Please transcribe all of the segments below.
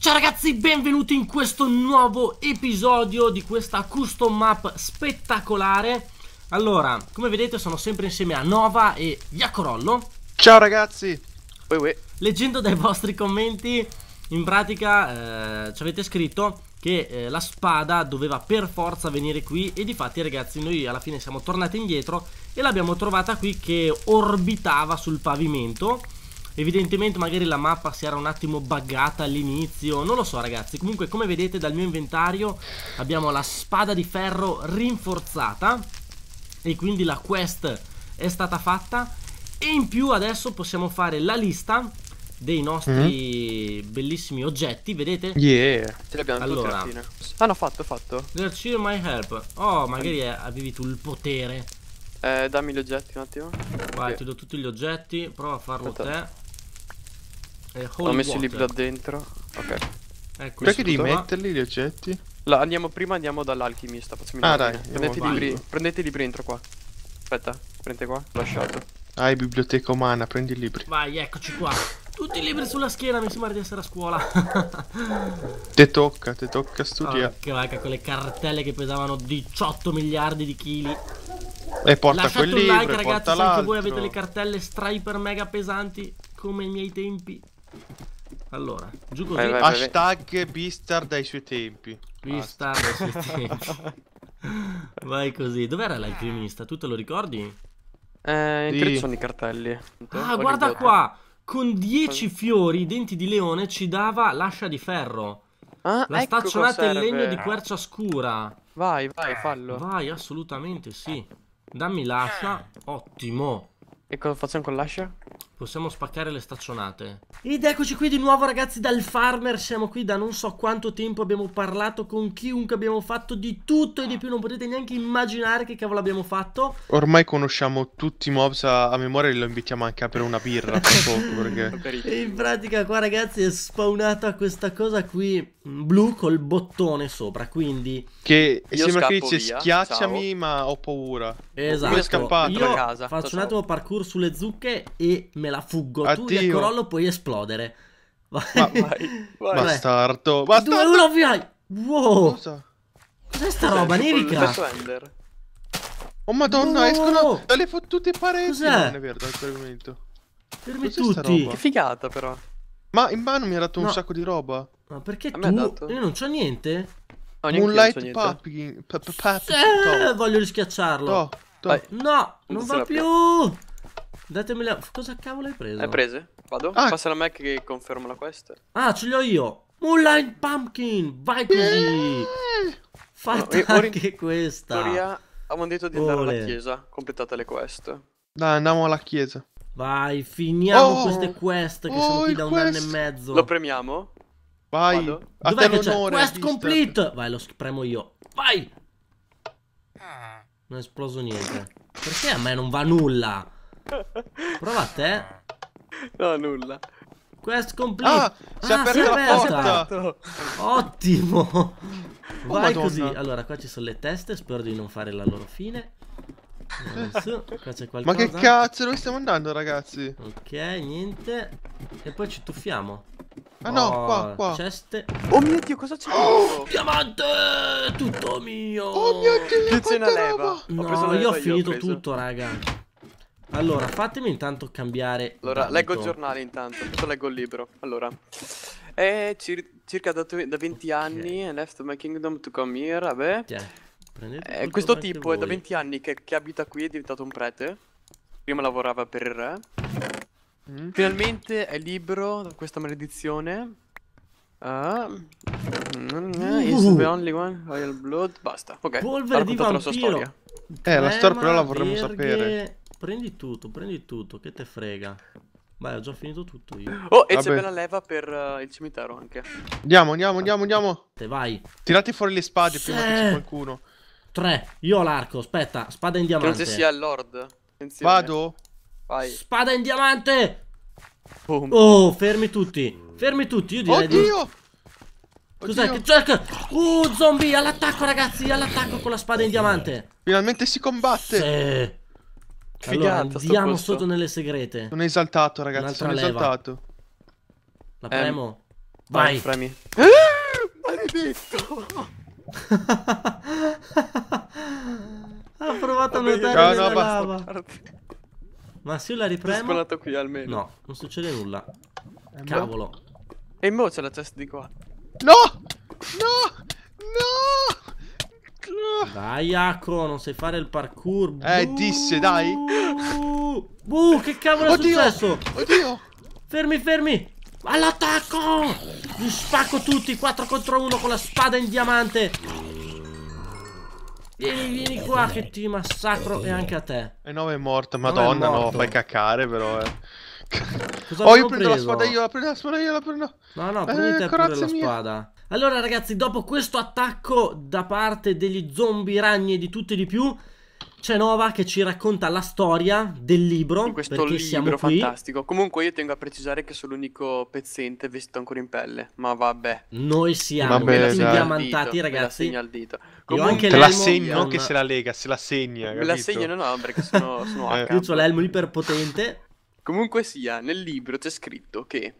Ciao ragazzi, benvenuti in questo nuovo episodio di questa custom map spettacolare. Allora, come vedete sono sempre insieme a Nova e Iacorollo Ciao ragazzi. Ue, ue. Leggendo dai vostri commenti, in pratica eh, ci avete scritto che eh, la spada doveva per forza venire qui E difatti ragazzi noi alla fine siamo tornati indietro e l'abbiamo trovata qui che orbitava sul pavimento Evidentemente magari la mappa si era un attimo buggata all'inizio, non lo so ragazzi Comunque come vedete dal mio inventario abbiamo la spada di ferro rinforzata E quindi la quest è stata fatta E in più adesso possiamo fare la lista dei nostri mm. bellissimi oggetti, vedete? Yeah Ce le abbiamo allora. tutte Ah no, fatto, fatto Cheer my help Oh, magari avevi tu il potere Eh, dammi gli oggetti un attimo Vai, sì. ti do tutti gli oggetti Prova a farlo Aspetta. te eh, Ho messo i libri là dentro. Ok. Ecco, Perché devi metterli gli oggetti? La, andiamo prima andiamo dall'alchimista. Ah dai. Prendete i, libri, prendete i libri entro qua. Aspetta, prendete qua. Lasciato. Hai biblioteca umana, prendi i libri. Vai, eccoci qua. Tutti i libri sulla schiena, mi sembra di essere a scuola. te tocca, te tocca studiare. Che vacca, quelle cartelle che pesavano 18 miliardi di chili. E porta Lasciate quel un libro, like, ragazzi, se anche voi avete le cartelle striper mega pesanti, come i miei tempi. Allora, giù così. Vai, vai, vai, Hashtag Beastar dai suoi tempi. Beastar dai suoi tempi. vai così. Dov'era l'alchimista? Tu te lo ricordi? Eh, in sì. sono i cartelli. Ah, guarda qua. Con 10 fiori, i denti di leone ci dava l'ascia di ferro. Ah, La ecco staccionata in legno di quercia scura. Vai, vai, fallo. Vai, assolutamente sì. Dammi l'ascia. Ottimo. E cosa facciamo con l'ascia? Possiamo spaccare le staccionate. Ed eccoci qui di nuovo ragazzi dal farmer. Siamo qui da non so quanto tempo. Abbiamo parlato con chiunque. Abbiamo fatto di tutto e di più. Non potete neanche immaginare che cavolo abbiamo fatto. Ormai conosciamo tutti i mobs a, a memoria e lo invitiamo anche a bere una birra. poco, perché... E in pratica qua ragazzi è spawnata questa cosa qui blu col bottone sopra. Quindi... Che Io sembra che dice via. schiacciami Ciao. ma ho paura. Esatto. Io, scappato. Io faccio un attimo parkour sulle zucche e me la fuggo. Addio. Tu nel crollo puoi esplodere. Vai. Ma, vai, vai. Bastardo. Bastardo. 2 1 via. Wow. Cosa? Cos'è sta roba? Nevica. Oh madonna, no. escono dalle fottute pareti. Cos'è? Non è vero, dal momento. Fermi tutti. Che figata però. Ma in mano mi ha dato no. un sacco di roba. Ma perché tu? Io non c'ho niente. No, Moonlight Puppy. Eh, voglio rischiacciarlo. No, non va più. Datemi la... Cosa cavolo hai preso? Hai prese? Vado? Ah. Passa a me che confermo la quest. Ah, ce li ho io. Moonlight Pumpkin, vai così. Yeah. Fatta no, anche questa. Teoria, avevamo detto di andare Ole. alla chiesa, completate le quest. Dai, andiamo alla chiesa. Vai, finiamo oh, queste quest che oh, sono qui da un quest. anno e mezzo. Lo premiamo? Vai. Dov'è che c'è? Quest complete. Vai, lo premo io. Vai. Non è esploso niente. Perché a me non va nulla? Prova a te. No, nulla. Quest complete. Ah, si ah, è aperta la porta. Ottimo. Oh, Vai oh, così. Allora, qua ci sono le teste. Spero di non fare la loro fine. Su, qua c'è qualcosa. Ma che cazzo, dove stiamo andando, ragazzi? Ok, niente. E poi ci tuffiamo. Ah no, oh, qua, qua. Ceste. Oh mio dio, cosa c'è? Oh, diamante! Tutto mio! Oh mio dio, c'è una leva. No, io ho finito io ho tutto, raga. Allora, fatemi intanto cambiare. Allora, tanto. leggo il giornale intanto. Adesso leggo il libro. Allora, è cir circa da, da 20 anni. Okay. I left my kingdom to come here. Vabbè. Eh, questo tipo è da 20 anni che, che, abita qui. È diventato un prete. Prima lavorava per il re. Mm. Finalmente è libero da questa maledizione. Uh, uh, is the only one royal blood basta ok polvere di vampiro la sua storia eh la storia però la vorremmo verghe... sapere Prendi tutto, prendi tutto, che te frega. Vai, ho già finito tutto io. Oh, e c'è bella leva per uh, il cimitero anche. Andiamo, andiamo, andiamo, andiamo. Te vai. Tirate fuori le spade prima che c'è qualcuno. Tre. Io ho l'arco, aspetta, spada in diamante. Che non sia il lord. Attenzione. Vado. Vai. Spada in diamante. Boom. Oh, fermi tutti. Fermi tutti, io direi Oddio. di... Cos'è che cerca? Uh, zombie, all'attacco ragazzi, all'attacco con la spada in diamante. Finalmente si combatte. Sì. Figata, allora, andiamo sotto nelle segrete. Non è esaltato, ragazzi. Sono leva. esaltato. La premo. Vai. Premi. Maledetto. ha provato Vabbè, a nuotare no, nella no, lava. Ma se io la Sono ripremo... spawnato qui almeno. No, non succede nulla. Eh, Cavolo. E mo c'è la testa di qua. No! No! No! Dai, Jaco, non sai fare il parkour. Eh, Buh. disse, dai. Buh, che cavolo è Oddio! successo? Oddio! Fermi, fermi! All'attacco! Li spacco tutti, 4 contro 1 con la spada in diamante. Vieni, vieni qua che ti massacro e anche a te. E 9 è morta, Nove è madonna, no, morto. fai cacare però, eh. Cosa Oh, io prendo la preso? spada io, la prendo la spada io, la prendo. No, no, Eh, prendi te pure la mia. spada. Allora, ragazzi, dopo questo attacco da parte degli zombie ragni e di tutto e di più, c'è Nova che ci racconta la storia del libro. In questo perché siamo libro qui. fantastico. Comunque io tengo a precisare che sono l'unico pezzente vestito ancora in pelle. Ma vabbè. Noi siamo Vabbè, al diamantati, dito, me la ragazzi. segno al dito. Io Comunque, anche Te la segno, non che se la lega, se la segna, me la segno no, no, perché sono, sono Eh. Io ho l'elmo iperpotente. Comunque sia, nel libro c'è scritto che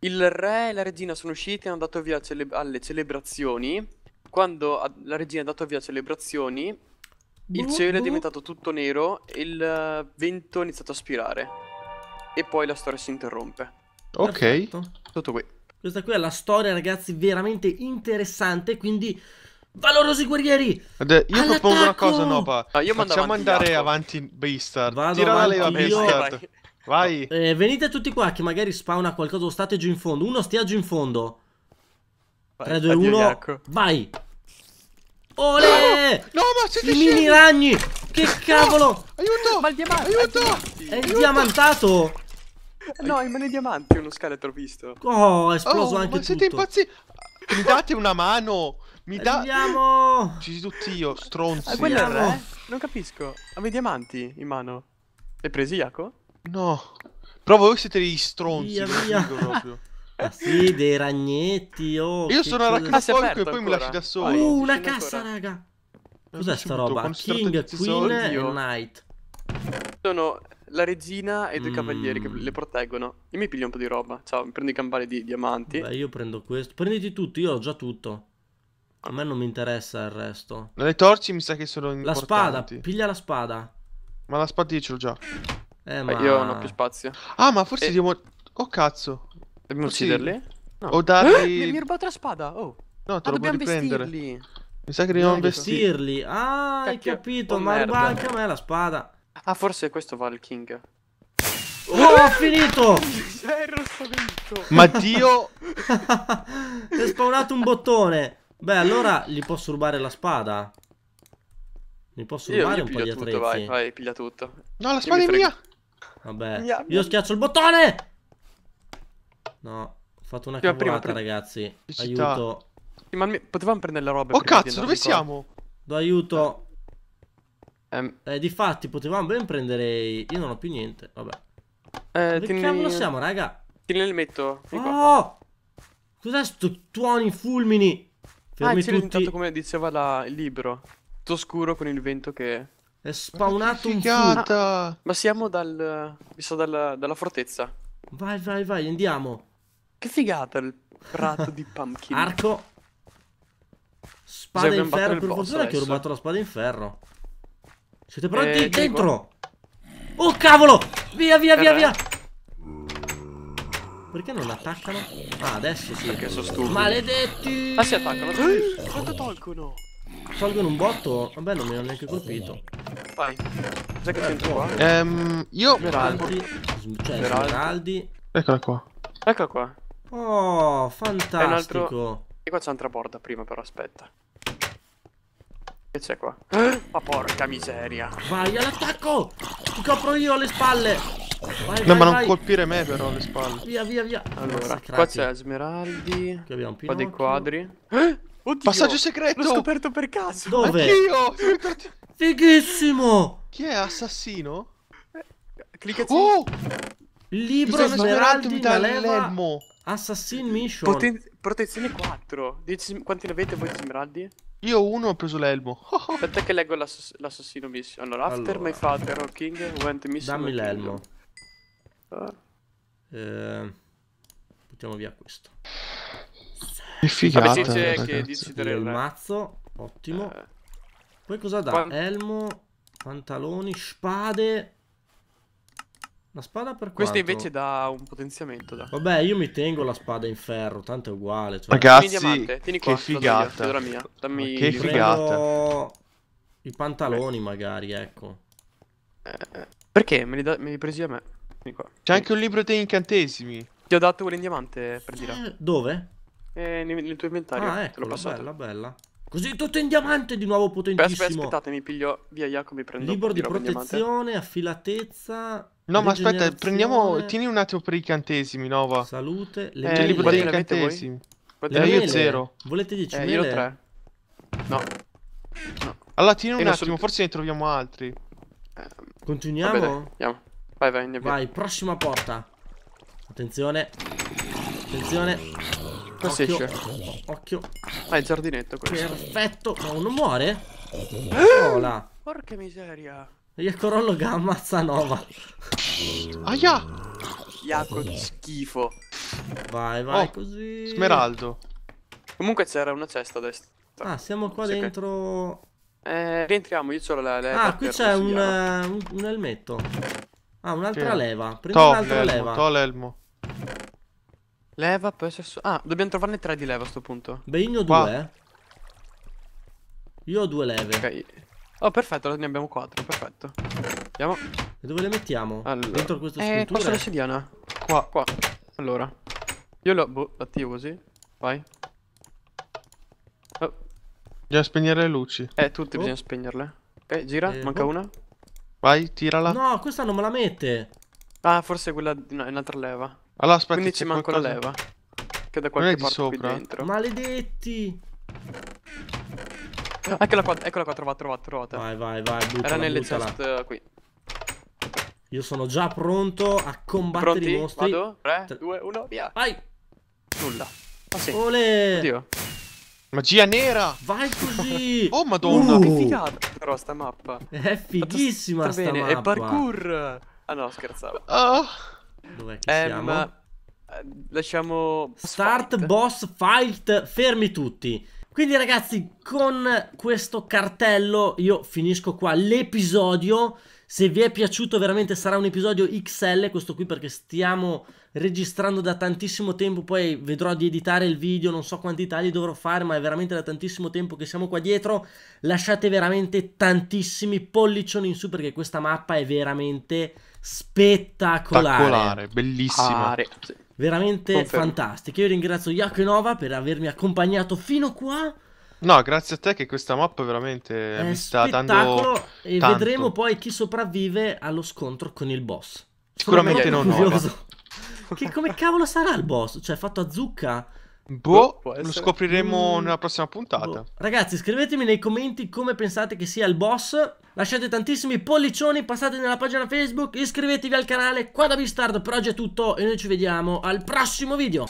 il re e la regina sono usciti e hanno dato via cele- alle celebrazioni. Quando la regina ha dato via alle celebrazioni, il Buh, cielo è buh. diventato tutto nero e il vento ha iniziato a spirare. E poi la storia si interrompe. Ok. Perfetto. Tutto qui. Questa qui è la storia, ragazzi, veramente interessante. Quindi, valorosi guerrieri! Io propongo una cosa, Nova. Ah, io Facciamo avanti andare avanti Beastard. Vado Tira la avanti leva io. Beastard. Vai. Eh, venite tutti qua che magari spawna qualcosa o state giù in fondo. Uno stia giù in fondo. Vai, 3, 2, addio, 1, Jacopo. vai! Ole! No, ma siete I mini ragni! Che cavolo! Aiuto! Ma il diamante! Aiuto! È diamantato! No, il mani diamanti, uno scheletro visto. Oh, è esploso Oh, anche ma siete tutto. impazziti? Mi date una mano! Mi date... Andiamo! Ci tutti io, stronzi. Ah, quello è il re? Non capisco. Avevi i diamanti in mano. L'hai presi, Jaco? No. Però voi siete degli stronzi. Via, via. proprio. Ah sì, dei ragnetti, oh. Io sono Ah, è e poi mi ancora? lasci da Vai. solo. Uh, una cassa, ancora. raga. Cos'è sta roba? King, Queen e Knight. Sono la regina e due Mm. cavalieri che le proteggono. Io mi piglio un po' di roba. Ciao, mi prendo i campani di diamanti. Beh, io prendo questo. Prenditi tutto, io ho già tutto. A me non mi interessa il resto. Le torci mi sa che sono La spada, importanti. piglia la spada. Ma la spada io ce l'ho già. Eh, Eh, ma... Io non ho più spazio. Ah, ma forse Eh. dobbiamo... Oh, cazzo. Dobbiamo Sì. ucciderli? No. O Eh, darli... mi, mi hai rubato la spada. Oh. No, te Ah, lo puoi dobbiamo riprendere. vestirli. Mi sa che dobbiamo vestire. vestirli. Ah, hai Cacchio, capito, oh, ma ruba merda. anche a me la spada. Ah, forse questo va al king. Oh, ho finito! Ma Dio... è spawnato un bottone. Beh, allora gli posso rubare la spada. Mi posso Io, rubare io un po' di attrezzi. vai, vai, piglia tutto. No, la spada è mia. Vabbè, Mia- io schiaccio il bottone. No, ho fatto una Prima, prima, cavolata, prima. ragazzi. Felicità. Aiuto. Sì, ma mi- potevamo prendere le robe Oh, cazzo, dove siamo? Do aiuto. Ehm, Eh, difatti, potevamo ben prendere. Io non ho più niente. Vabbè. eh, Dove tieni... cavolo siamo, raga? Tieni il metto. Oh! Cos'è sto tuoni fulmini? Ah, Fermi è tutti. come diceva la- il libro. Tutto scuro con il vento che... È spawnato un fulmine. Figata. Ma siamo dal... visto dalla, dalla fortezza. Vai, vai, vai, andiamo. Che figata il prato di pumpkin. Arco. Spada in ferro. Per fortuna che ho rubato la spada in ferro. Siete pronti? Eh, Dentro! Oh cavolo! Via, via, via, Eh, via! Perché non attaccano? Ah, adesso sì. Perché sono stupidi. Maledetti! Ah, si attaccano. Eh, Quanto tolgono? Tolgono un botto? Vabbè, non mi hanno neanche colpito. Vai. Cos'è che buono. qua? Ehm, io... Smeraldi. Sm- Cioè, Smeraldi. smeraldi. Eccola qua. Ecco qua. Oh, fantastico. E qua c'è un'altra porta prima, però aspetta. Che c'è qua? Ma porca miseria. Vai all'attacco! Ti copro io alle spalle! Vai, No, vai, ma non vai. colpire me però alle spalle. Via, via, via. Allora, Massacrati. qua c'è smeraldi. Qui abbiamo un Qua dei Pinocchio. quadri. Eh, Oddio! Passaggio segreto! L'ho scoperto per caso. Dove? Anch'io! Fighissimo! Chi è assassino? Cliccaci. Oh! Il libro Bisogna Smeraldi mi dà l'elmo. Assassin Mission. Poten- protezione 4. Dici quanti ne avete voi di smeraldi? Io uno ho preso l'elmo. Oh, oh. Aspetta che leggo l'assass- l'assassino mission. Allora, after Allora. my father, O king, went missing. Dammi l'elmo. Ah, Eh, Buttiamo via questo. Che figata. Vabbè, dice che il mazzo, ottimo. Eh. Poi cosa dà? Quant... Elmo, pantaloni, spade. La spada per Questo invece dà un potenziamento. Da. Vabbè, io mi tengo la spada in ferro, tanto è uguale. Cioè... Ragazzi, tieni qua, che figata. Io, mia. Dammi che figata. I pantaloni Beh. magari, ecco. Eh, perché? Me li, da... me li presi a me. C'è anche un libro dei incantesimi. Ti ho dato quello in diamante, per dire. Eh, dove? Eh, nel, nel tuo inventario. Ah, ecco, bella, bella. Così tutto in diamante di nuovo potentissimo. Aspetta, aspettate, mi piglio via Jacopo, mi prendo Libro di protezione, affilatezza. No, ma aspetta, prendiamo. Tieni un attimo per i incantesimi, Nova. Salute. Le eh, libro degli incantesimi. Eh, io zero. Volete 10 eh, Io tre. No. no. Allora, tieni un attimo, forse ne troviamo altri. Eh, Continuiamo? Vabbè, andiamo. Vai, vai, andiamo. Vai, prossima porta. Attenzione. Attenzione. Cosa Occhio. esce? Occhio. Ah, il giardinetto questo. Perfetto. Ma non muore? Oh, là. Porca miseria. Io corollo che ammazza Nova. Aia. Iaco di schifo. Vai, vai, oh, così. Smeraldo. Comunque c'era una cesta a destra. Ah, siamo qua sì, dentro. Eh, rientriamo, io ho la leva. Ah, qui c'è un, uh, un, un, elmetto. Ah, un'altra leva. Prendi un'altra leva. To l'elmo. Leva, poi sesso... Ah, dobbiamo trovarne tre di leva a sto punto. Beh, io ho due, eh. Io ho due leve. Ok. Oh, perfetto, ne abbiamo quattro, perfetto. Andiamo. E dove le mettiamo? Allora. Dentro questa eh, scultura? Eh, qua la sediana. Qua, qua. Allora. Io lo boh, attivo così. Vai. Oh. Bisogna spegnere le luci. Eh, tutte oh. bisogna spegnerle. Ok, gira, eh, manca boh. una. Vai, tirala. No, questa non me la mette. Ah, forse quella... No, è un'altra leva. Allora, aspetta, Quindi ci manca qualcosa... la leva. Che da qualche parte sopra. qui dentro. Maledetti. Ah, eccola qua, eccola qua, trovata, trovata, trovata. Vai, vai, vai, buttala, Era nelle buttala. chest uh, qui. Io sono già pronto a combattere Pronti? i mostri. Vado? 3, 2, 1, via. Vai. Nulla. Ah, sì. Ole. Oddio. Magia nera! Vai così! oh madonna! Uh. Che figata però sta mappa! È fighissima sta, sta bene. mappa! È parkour! Ah no, scherzavo. Oh. Dov'è che siamo? Eh, lasciamo... Start fight. boss fight, fermi tutti. Quindi ragazzi, con questo cartello io finisco qua l'episodio. Se vi è piaciuto veramente sarà un episodio XL, questo qui perché stiamo registrando da tantissimo tempo, poi vedrò di editare il video, non so quanti tagli dovrò fare, ma è veramente da tantissimo tempo che siamo qua dietro. Lasciate veramente tantissimi pollicioni in su perché questa mappa è veramente spettacolare. Spettacolare, bellissima. Sì. Veramente Confermo. fantastica. Io ringrazio Jaco e Nova per avermi accompagnato fino qua. No, grazie a te che questa mappa veramente è mi sta dando e tanto. vedremo poi chi sopravvive allo scontro con il boss. Sicuramente non curioso. che come cavolo sarà il boss? Cioè, fatto a zucca? Boh, lo scopriremo mm. nella prossima puntata. Boh. Ragazzi, scrivetemi nei commenti come pensate che sia il boss. Lasciate tantissimi pollicioni, passate nella pagina Facebook, iscrivetevi al canale. Qua da Beastard per oggi è tutto e noi ci vediamo al prossimo video.